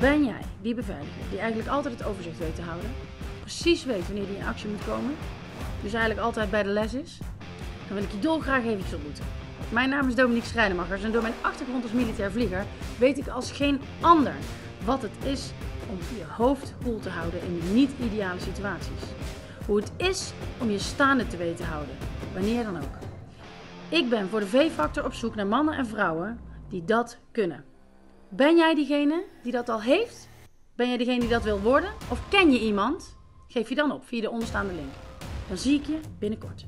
Ben jij die beveiliger die eigenlijk altijd het overzicht weet te houden, precies weet wanneer die in actie moet komen, dus eigenlijk altijd bij de les is? Dan wil ik je dolgraag eventjes ontmoeten. Mijn naam is Dominique Schrijnemachers en door mijn achtergrond als militair vlieger weet ik als geen ander wat het is om je hoofd koel te houden in niet-ideale situaties. Hoe het is om je staande te weten houden, wanneer dan ook. Ik ben voor de V-factor op zoek naar mannen en vrouwen die dat kunnen. Ben jij diegene die dat al heeft? Ben jij degene die dat wil worden? Of ken je iemand? Geef je dan op via de onderstaande link. Dan zie ik je binnenkort.